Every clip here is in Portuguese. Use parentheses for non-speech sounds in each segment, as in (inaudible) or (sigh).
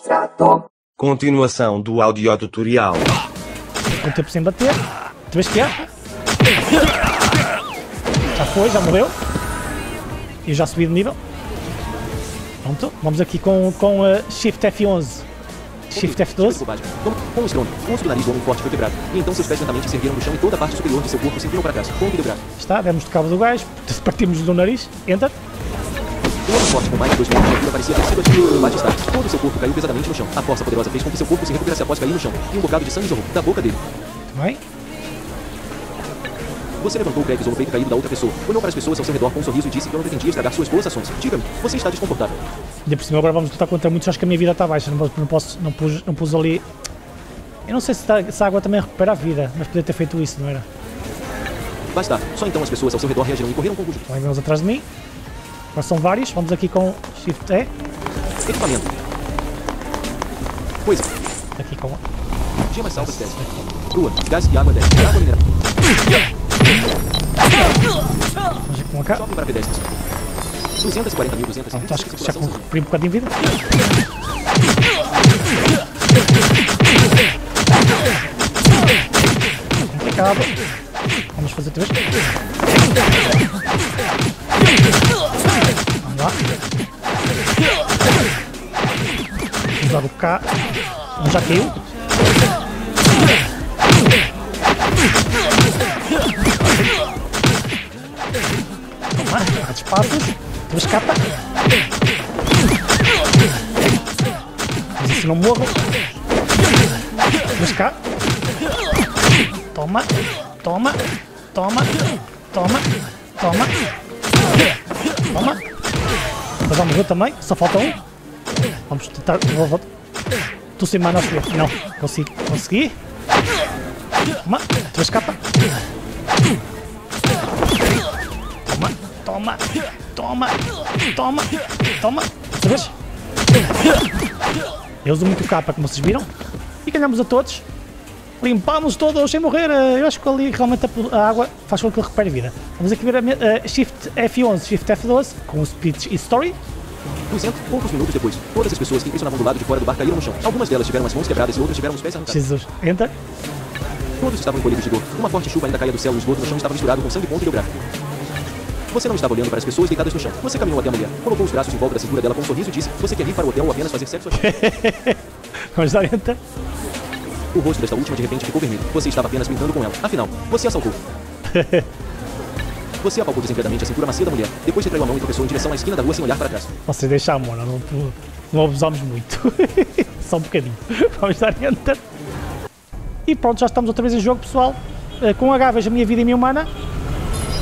Extrato. Continuação do audiotutorial. Um tempo sem bater. Tu vês que é? Já foi, já morreu. E já subi de nível. Pronto, vamos aqui com, com uh, Shift F11. Shift F12. Bobagem. Com, com o estrondo, o osso do nariz do homem forte foi quebrado. E então seus pés lentamente se ergueram no chão e toda a parte superior de seu corpo se inclinou para trás. Ponto e braço. Está, demos de cabo do gajo. (laughs) Partimos do nariz. Enter. O homem forte com mais de dois metros de altura parecia ter sido atingido pelo bate-estar. Todo seu corpo caiu pesadamente no chão. A força poderosa fez com que seu corpo se recuperasse após cair no chão. E um bocado de sangue jorrou da boca dele. Bem. Você levantou o Gregs ou o peito caído da outra pessoa, olhou para as pessoas ao seu redor com um sorriso e disse que eu não pretendia estragar suas boas ações. Diga-me, você está desconfortável? Ainda por cima agora vamos lutar contra muitos, acho que a minha vida está baixa, não posso, não, posso, não, pus, não pus ali... Eu não sei se, tá, se a água também recupera a vida, mas podia ter feito isso, não era? Basta. Só então as pessoas ao seu redor reagiram e correram com o Lá vem atrás de mim. Agora são vários, vamos aqui com Shift E. Equipamento. Coisa. Aqui com... Gemas salvas 10. Lua. Gás e água 10. Água mineral. Vamos aqui com cá. Shopping para pedestres. 240 mil, 200 Pronto, acho que já cumpri um bocadinho de vida. Complicado. Vamos fazer outra vez. Vamos lá. Lá do cá. Um já caiu. Toma, há de espaços. Tu escapa. Se não morro. Cá. Toma, toma, toma, toma, toma. Toma. Mas já morreu também, só falta um. Vamos tentar. Vou. Tu sem mana Não, consigo. Consegui. Toma, tu escapa. Toma, toma, toma, toma, toma. Outra. Eu uso muito capa, como vocês viram. E ganhamos a todos. Limpámos todos sem morrer. Eu acho que ali realmente a, água faz com que ele recupere vida. Vamos aqui ver a, a Shift F11, Shift F12 com o Speech History. 200 poucos minutos depois, todas as pessoas que impressionavam do lado de fora do bar caíram no chão. Algumas delas tiveram as mãos quebradas e outras tiveram os pés arrancados. Jesus, entra. Todos estavam encolhidos de dor. Uma forte chuva ainda caía do céu e o esgoto no chão estava misturado com sangue ponto geográfico. Você não estava olhando para as pessoas deitadas no chão. Você caminhou até a mulher, colocou os braços em volta da cintura dela com um sorriso e disse: Você quer ir para o hotel ou apenas fazer sexo (laughs) dar entra. O rosto desta última de repente ficou vermelho. Você estava apenas brincando com ela. Afinal, você a salvou. (laughs) Você apalpou desenfreadamente a cintura macia da mulher. Depois retraiu a mão e tropeçou em direção à esquina da rua sem olhar para trás. Você deixa amor, não, não, não abusamos muito. (laughs) Só um bocadinho. (laughs) Vamos dar enter. E pronto, já estamos outra vez em jogo, pessoal. Uh, com H, veja a minha vida e a minha humana.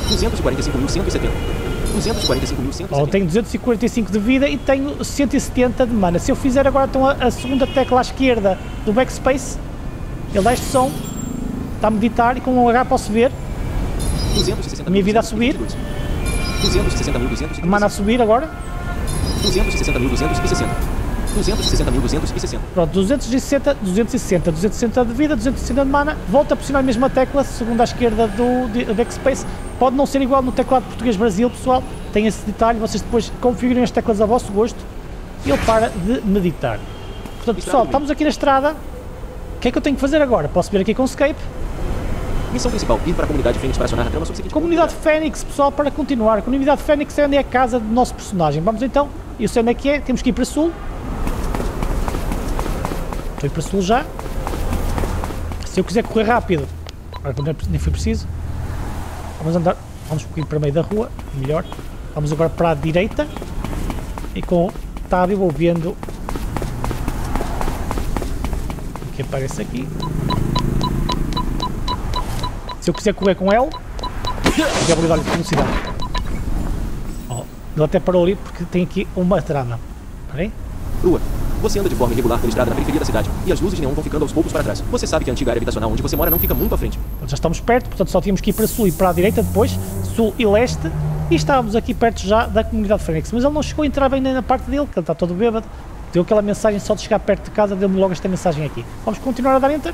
245.170. 245.170. Oh, tenho 245 de vida e tenho 170 de mana. Se eu fizer agora então a, a segunda tecla à esquerda do backspace, ele dá este som, está a meditar e com um H posso ver 260 a minha vida a subir, 260.200. a mana a subir agora. 260.260. 260.260. Pronto, 260, 260, 260 de vida, 260 de mana. Volta a pressionar a mesma tecla, segunda à esquerda do backspace. Pode não ser igual no teclado português Brasil, pessoal. Tem esse detalhe, vocês depois configurem as teclas a vosso gosto e ele para de meditar. Portanto, pessoal, estamos aqui na estrada. O que é que eu tenho que fazer agora? Posso vir aqui com o Escape. Missão principal: ir para a comunidade Fênix para acionar a trama subsequente. Comunidade Fênix, pessoal, para continuar. Comunidade Fênix é onde é a casa do nosso personagem. Vamos então, eu sei onde é que é, temos que ir para sul. Estou a ir para sul já. Se eu quiser correr rápido, agora nem- foi preciso. Vamos andar, vamos ir para o meio da rua, melhor. Vamos agora para a direita e com o eu vou vendo o que aparece aqui. Se eu quiser correr com L, já vou lhe dar velocidade. Oh, ele até parou ali porque tem aqui uma trama. Espera aí. Rua. Você anda de forma irregular pela estrada na periferia da cidade e as luzes de neon vão ficando aos poucos para trás. Você sabe que a antiga área habitacional onde você mora não fica muito à frente. Já estamos perto, portanto só tínhamos que ir para sul e para a direita depois, sul e leste, e estávamos aqui perto já da comunidade Fênix. Mas ele não chegou a entrar bem nem na parte dele, que ele está todo bêbado. Deu aquela mensagem só de chegar perto de casa, deu-me logo esta mensagem aqui. Vamos continuar a dar enter?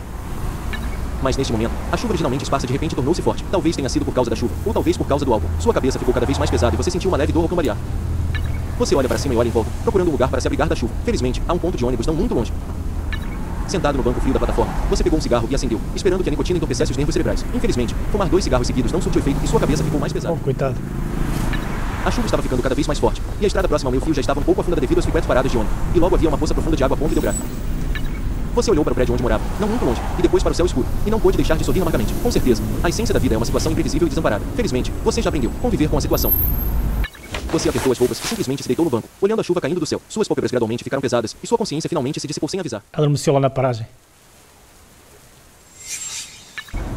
Mas neste momento, a chuva originalmente esparsa de repente tornou-se forte. Talvez tenha sido por causa da chuva, ou talvez por causa do álcool. Sua cabeça ficou cada vez mais pesada e você sentiu uma leve dor ao clarear. Você olha para cima e olha em volta, procurando um lugar para se abrigar da chuva. Felizmente, há um ponto de ônibus não muito longe. Sentado no banco frio da plataforma, você pegou um cigarro e acendeu, esperando que a nicotina entorpecesse os nervos cerebrais. Infelizmente, fumar dois cigarros seguidos não surtiu efeito e sua cabeça ficou mais pesada. Oh, coitado. A chuva estava ficando cada vez mais forte, e a estrada próxima ao meio fio já estava um pouco afundada devido às frequentes paradas de ônibus, e logo havia uma poça profunda de água a ponto ideográfica. Você olhou para o prédio onde morava, não muito longe, e depois para o céu escuro, e não pôde deixar de sorrir amargamente. Com certeza, a essência da vida é uma situação imprevisível e desamparada. Felizmente, você já aprendeu conviver com a situação. Você apertou as roupas e simplesmente se deitou no banco, olhando a chuva caindo do céu. Suas pálpebras gradualmente ficaram pesadas, e sua consciência finalmente se dissipou sem avisar. Adormeceu lá na paragem.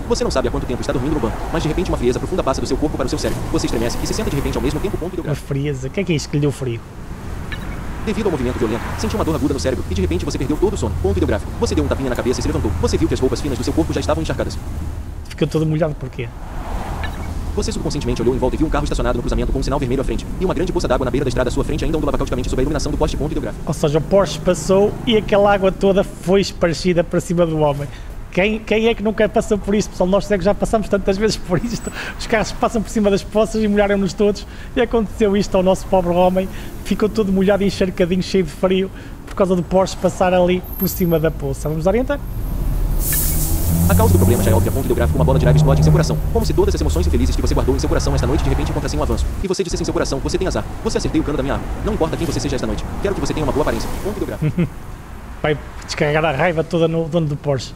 Você não sabe há quanto tempo está dormindo no banco, mas de repente uma frieza profunda passa do seu corpo para o seu cérebro. Você estremece e se senta de repente ao mesmo tempo ponto Uma ideográfico. frieza. O que é que é isso que lhe deu frio? Devido ao movimento violento, sentiu uma dor aguda no cérebro e de repente você perdeu todo o sono. Ponto ideográfico. Você deu um tapinha na cabeça e se levantou. Você viu que as roupas finas do seu corpo já estavam encharcadas. Ficou todo molhado porquê? Você subconscientemente olhou em volta e viu um carro estacionado no cruzamento com um sinal vermelho à frente e uma grande poça d'água na beira da estrada à sua frente ainda ondulava caoticamente sob a iluminação do poste ponto ideográfico. Ou seja, o Porsche passou e aquela água toda foi esparcida para cima do homem. Quem, quem é que nunca passou por isso, pessoal? Nós cegos já passamos tantas vezes por isto. Os carros passam por cima das poças e molharam-nos todos. E aconteceu isto ao nosso pobre homem. Ficou todo molhado e encharcadinho, cheio de frio, por causa do Porsche passar ali por cima da poça. Vamos orientar? A causa do problema já é óbvia. Ponto ideográfico, uma bola de raiva explode em seu coração. Como se todas as emoções infelizes que você guardou em seu coração esta noite de repente encontrassem um avanço. E você dissesse em seu coração, você tem azar. Você acertei o cano da minha arma. Não importa quem você seja esta noite. Quero que você tenha uma boa aparência. Ponto ideográfico. (laughs) Vai descarregar a raiva toda no dono do Porsche.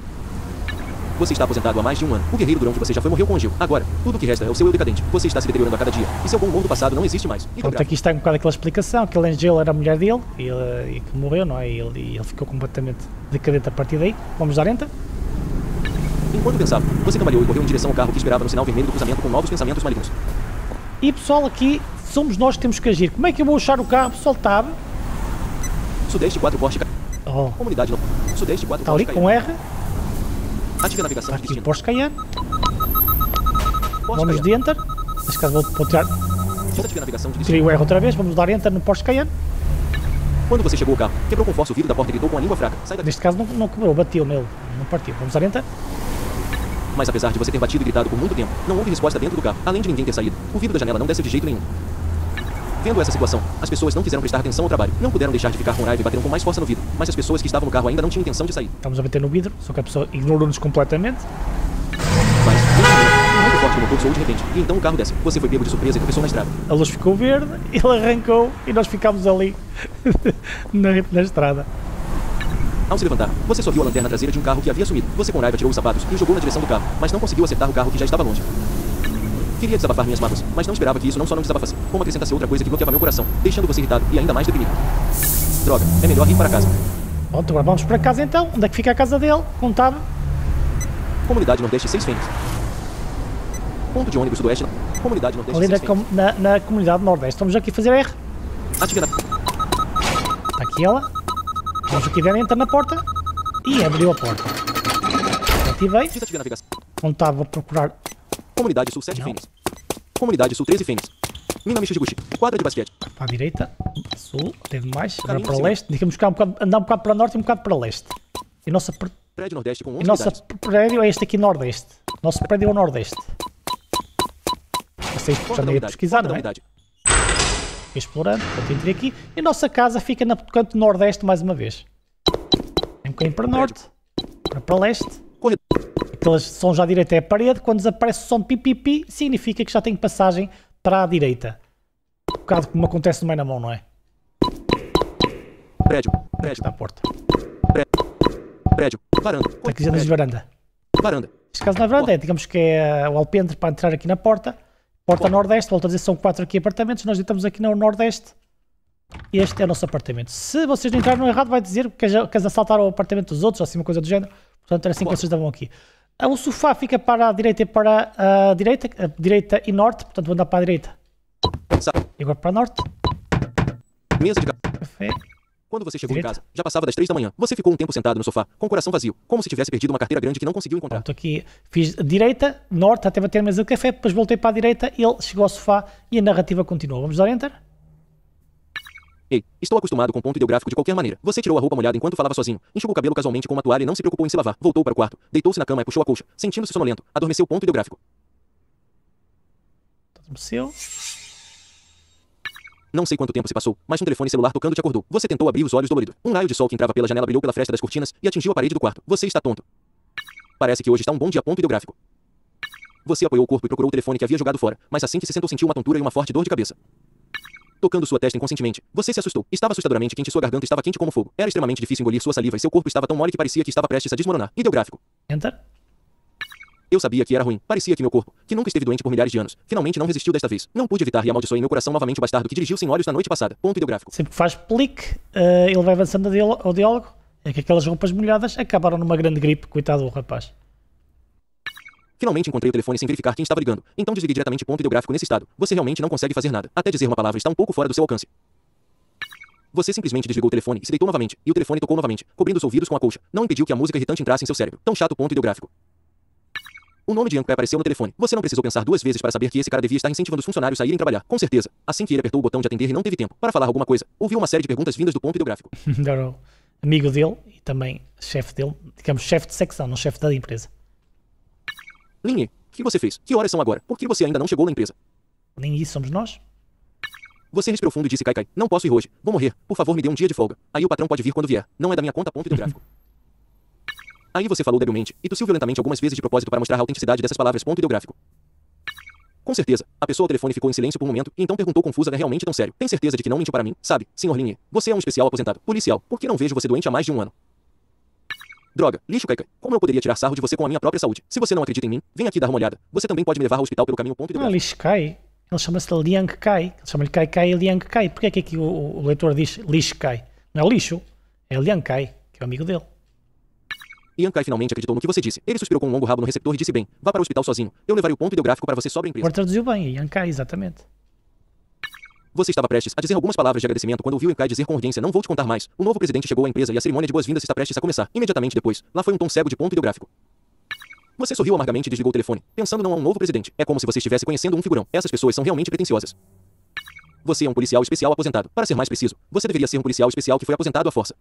Você está aposentado há mais de um ano. O guerreiro durão que você já foi morreu com Gil. Agora, tudo o que resta é o seu eu decadente. Você está se deteriorando a cada dia. E seu bom humor do passado não existe mais. Ideográfico. aqui está um bocado aquela explicação. Aquele Angel era a mulher dele e, ele, e que morreu, não é? E ele, e ele ficou completamente decadente a partir daí. Vamos dar enter? Enquanto pensava, você cambaleou e correu em direção ao carro que esperava no sinal vermelho do cruzamento com novos pensamentos malignos. E pessoal, aqui somos nós que temos que agir. Como é que eu vou achar o carro? Pessoal, está. Sudeste 4 Porsche Oh, Comunidade no... Sudeste 4 está ali com. R. Ative a navegação de aqui destino. Porsche Cayenne. Porsche Vamos Cayenne. de enter. Neste caso vou, vou tirar. Desative a navegação de destino. Tirei o R outra vez. Vamos dar enter no Porsche Cayenne. Quando você chegou ao carro, quebrou com força o vidro da porta e gritou com a língua fraca. Sai daqui. Neste caso não, não quebrou, bateu nele. Não partiu. Vamos dar enter. Mas apesar de você ter batido e gritado por muito tempo, não houve resposta dentro do carro, além de ninguém ter saído. O vidro da janela não desce de jeito nenhum. Vendo essa situação, as pessoas não quiseram prestar atenção ao trabalho. Não puderam deixar de ficar com raiva e bateram com mais força no vidro. Mas as pessoas que estavam no carro ainda não tinham intenção de sair. Estamos a bater no vidro. Só que a pessoa ignorou-nos completamente. Mas, momento, muito forte no motor soou de repente. E então o carro desce. Você foi pego de surpresa e tropeçou na estrada. A luz ficou verde. (laughs) Ele arrancou e nós ficámos ali (laughs) na, na estrada. Ao se levantar, você só viu a lanterna traseira de um carro que havia sumido. Você com raiva tirou os sapatos e jogou na direção do carro, mas não conseguiu acertar o carro que já estava longe. Queria desabafar minhas mágoas, mas não esperava que isso não só não desabafasse, como acrescentasse outra coisa que bloqueava meu coração, deixando você irritado e ainda mais deprimido. Droga, é melhor ir para casa. Pronto, agora vamos para casa então. Onde é que fica a casa dele? Contava. Comunidade Nordeste 6 Fênix. Ponto de ônibus sudoeste. Comunidade Nordeste Ali na, 6 Fênix. com- na, na comunidade Nordeste. Vamos aqui fazer R. Ative a... Está aqui ela. Vamos aqui ver, entra na porta. E abriu a porta. Ativei. Desative a navegação. Onde estava a procurar. Comunidade Sul 7 Não. Fênix. Comunidade Sul 13 Fênix. Mina Michiguchi. Quadra de basquete. Para a direita. Sul. Teve mais. Agora para o leste. Digamos que um bocado, andar um bocado para norte e um bocado para leste. E nossa, Prédio Nordeste com 11 e nossa unidades. prédio é este aqui nordeste. Nosso prédio é o nordeste. Vocês já unidade. pesquisar, não é? explorando, portanto entrei aqui. E a nossa casa fica no canto nordeste mais uma vez. Um bocadinho para norte, para, para leste. Corredor. Aqueles sons à direita é a parede. Quando desaparece o som de pipipi, significa que já tem passagem para a direita. Um bocado como acontece no meio na mão, não é? Prédio. Prédio. está a porta. Prédio. Varanda. Está aqui já diz varanda. Varanda. Neste caso é varanda, é, digamos que é o alpendre para entrar aqui na porta. Porta nordeste, volto a dizer, são quatro aqui apartamentos. Nós estamos aqui no nordeste. Este é o nosso apartamento. Se vocês não entraram errado, vai dizer que já- que eles assaltaram o apartamento dos outros, ou assim uma coisa do género. Portanto, era assim que Claro. vocês estavam aqui. O sofá fica para a direita e para a direita, a direita e norte, portanto vou andar para a direita e agora para a norte. Mesa de ca- Café. Quando você chegou Direita. em casa, já passava das três da manhã. Você ficou um tempo sentado no sofá, com o coração vazio, como se tivesse perdido uma carteira grande que não conseguiu encontrar. Pronto, aqui fiz direita, norte, até bater a mesa de café, depois voltei para a direita, ele chegou ao sofá e a narrativa continuou. Vamos dar enter? Ei, estou acostumado com ponto ideográfico de qualquer maneira. Você tirou a roupa molhada enquanto falava sozinho, enxugou o cabelo casualmente com uma toalha e não se preocupou em se lavar. Voltou para o quarto, deitou-se na cama e puxou a colcha, sentindo-se sonolento. Adormeceu ponto ideográfico. Adormeceu. Não sei quanto tempo se passou, mas um telefone celular tocando te acordou. Você tentou abrir os olhos dolorido. Um raio de sol que entrava pela janela brilhou pela fresta das cortinas e atingiu a parede do quarto. Você está tonto. Parece que hoje está um bom dia ponto ideográfico. Você apoiou o corpo e procurou o telefone que havia jogado fora, mas assim que se sentou sentiu uma tontura e uma forte dor de cabeça. Tocando sua testa inconscientemente, você se assustou. Estava assustadoramente quente e sua garganta estava quente como fogo. Era extremamente difícil engolir sua saliva e seu corpo estava tão mole que parecia que estava prestes a desmoronar. Ideográfico. Enter. Eu sabia que era ruim. Parecia que meu corpo, que nunca esteve doente por milhares de anos, finalmente não resistiu desta vez. Não pude evitar e amaldiçoei meu coração novamente o bastardo que dirigiu sem olhos na noite passada. Ponto ideográfico. Sempre que faz plique, eh, ele vai avançando ao diálogo. É que aquelas roupas molhadas acabaram numa grande gripe, coitado do rapaz. Finalmente encontrei o telefone sem verificar quem estava ligando. Então desliguei diretamente ponto ideográfico nesse estado. Você realmente não consegue fazer nada. Até dizer uma palavra está um pouco fora do seu alcance. Você simplesmente desligou o telefone e se deitou novamente, e o telefone tocou novamente, cobrindo os ouvidos com a colcha. Não impediu que a música irritante entrasse em seu cérebro. Tão chato ponto ideográfico. O nome de Yankee apareceu no telefone. Você não precisou pensar duas vezes para saber que esse cara devia estar incentivando os funcionários a irem trabalhar. Com certeza. Assim que ele apertou o botão de atender e não teve tempo para falar alguma coisa, ouviu uma série de perguntas vindas do ponto ideográfico. (laughs) Amigo dele e também chefe dele, digamos, chefe de secção, não chefe da empresa. Linhe, o que você fez? Que horas são agora? Por que você ainda não chegou na empresa? Nem isso somos nós. Você respirou fundo e disse Kai Kai, não posso ir hoje. Vou morrer. Por favor, me dê um dia de folga. Aí o patrão pode vir quando vier. Não é da minha conta ponto ideográfico. (laughs) Aí você falou debilmente e tossiu violentamente algumas vezes de propósito para mostrar a autenticidade dessas palavras ponto ideográfico. Com certeza, a pessoa ao telefone ficou em silêncio por um momento e então perguntou confusa é realmente tão sério. Tem certeza de que não mentiu para mim? Sabe, senhor Linhe, você é um especial aposentado, policial. Por que não vejo você doente há mais de um ano? Droga, lixo Kai Kai. Como eu poderia tirar sarro de você com a minha própria saúde? Se você não acredita em mim, vem aqui dar uma olhada. Você também pode me levar ao hospital pelo caminho ponto Não é ideográfico. Lish Kai. Ele chama-se Liang Kai. Ele chama-lhe Kai Kai e Liang Kai. Porquê é que aqui o, o leitor diz Lish Kai? Não é lixo, é Liang Kai, que é o amigo dele. Ian Kai finalmente acreditou no que você disse. Ele suspirou com um longo rabo no receptor e disse bem, vá para o hospital sozinho. Eu levarei o ponto ideográfico para você sobre a empresa. Agora traduziu bem, Liang Kai, exatamente. Você estava prestes a dizer algumas palavras de agradecimento quando ouviu Enkai dizer com urgência: Não vou te contar mais. O novo presidente chegou à empresa e a cerimônia de boas-vindas está prestes a começar. Imediatamente depois, lá foi um tom cego de ponto ideográfico. Você sorriu amargamente e desligou o telefone, pensando não a um novo presidente. É como se você estivesse conhecendo um figurão. Essas pessoas são realmente pretensiosas. Você é um policial especial aposentado. Para ser mais preciso, você deveria ser um policial especial que foi aposentado à força.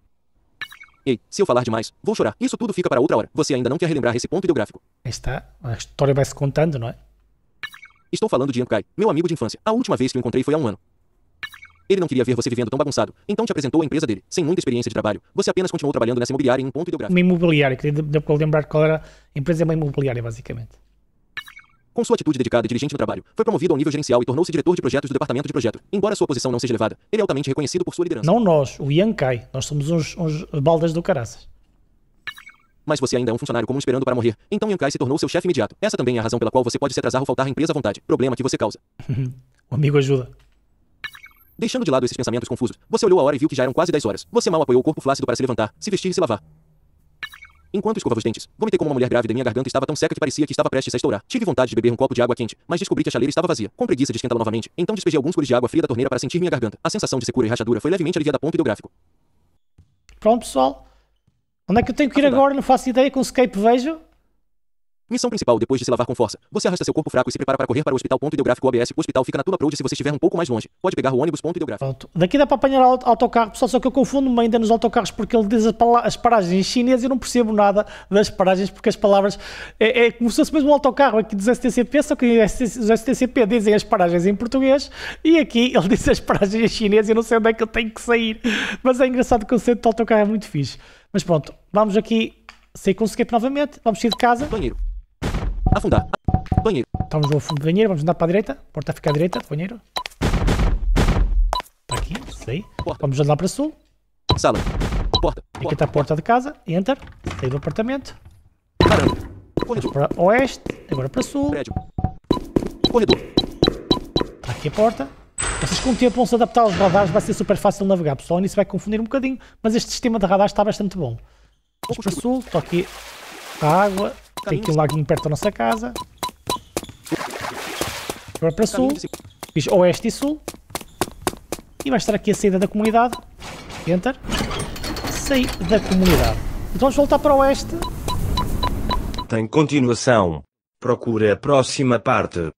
Ei, se eu falar demais, vou chorar. Isso tudo fica para outra hora. Você ainda não quer relembrar esse ponto ideográfico. Está, a história vai-se contando, não é? Estou falando de Ian Kai, meu amigo de infância. A última vez que o encontrei foi há um ano. Ele não queria ver você vivendo tão bagunçado, então te apresentou a empresa dele. Sem muita experiência de trabalho, você apenas continuou trabalhando nessa imobiliária em um ponto ideográfico. Uma imobiliária, queria deu para lembrar qual era. A empresa é uma imobiliária, basicamente. Com sua atitude dedicada e diligente no trabalho, foi promovido ao nível gerencial e tornou-se diretor de projetos do departamento de projeto. Embora sua posição não seja elevada, ele é altamente reconhecido por sua liderança. Não nós, o Yang Kai. Nós somos uns, uns baldas do caraças. Mas você ainda é um funcionário comum esperando para morrer. Então Ian Kai se tornou seu chefe imediato. Essa também é a razão pela qual você pode se atrasar ou faltar à empresa à vontade. Problema que você causa. (laughs) O amigo ajuda. Deixando de lado esses pensamentos confusos, você olhou a hora e viu que já eram quase 10 horas. Você mal apoiou o corpo flácido para se levantar, se vestir e se lavar. Enquanto escovava os dentes, vomitei como uma mulher grávida e minha garganta estava tão seca que parecia que estava prestes a estourar. Tive vontade de beber um copo de água quente, mas descobri que a chaleira estava vazia. Com preguiça de esquentá-la novamente, então despejei alguns goles de água fria da torneira para sentir minha garganta. A sensação de secura e rachadura foi levemente aliviada a ponto ideográfico. Pronto, pessoal. Onde é que eu tenho que ir Afundar. agora? Não faço ideia. Com o escape vejo. Missão principal depois de se lavar com força. Você arrasta seu corpo fraco e se prepara para correr para o hospital ponto ideográfico OBS. O hospital fica na Tula Road se você estiver um pouco mais longe. Pode pegar o ônibus ponto ideográfico. Pronto. Daqui dá para apanhar auto- autocarro, pessoal, só que eu confundo-me ainda nos autocarros porque ele diz as, as paragens em chinês e eu não percebo nada das paragens porque as palavras é, é como se fosse mesmo um autocarro aqui dos STCP, só que os STCP dizem as paragens em português e aqui ele diz as paragens em chinês e eu não sei onde é que eu tenho que sair. Mas é engraçado que o conceito de autocarro é muito fixe. Mas pronto, vamos aqui sair com o escape novamente, vamos sair de casa, Banheiro. Afundar. Banheiro. estamos no fundo do banheiro, vamos andar para a direita, porta fica à direita banheiro. Está aqui, sei. Porta. Vamos andar para sul. Sala. Porta. Aqui Porta. está a porta de casa, enter, saí do apartamento, Varanda. Corredor. para oeste, agora para sul, Prédio. Corredor. está aqui a porta. Vocês com o tempo vão se adaptar aos radares, vai ser super fácil navegar, pessoal, nisso vai confundir um bocadinho, mas este sistema de radares está bastante bom. Vamos para sul, estou aqui a água, tem aqui um laguinho perto da nossa casa. Agora para sul, diz oeste e sul, e vai estar aqui a saída da comunidade, enter, sair da comunidade. Então vamos voltar para o oeste, Tem continuação. Procure a próxima parte.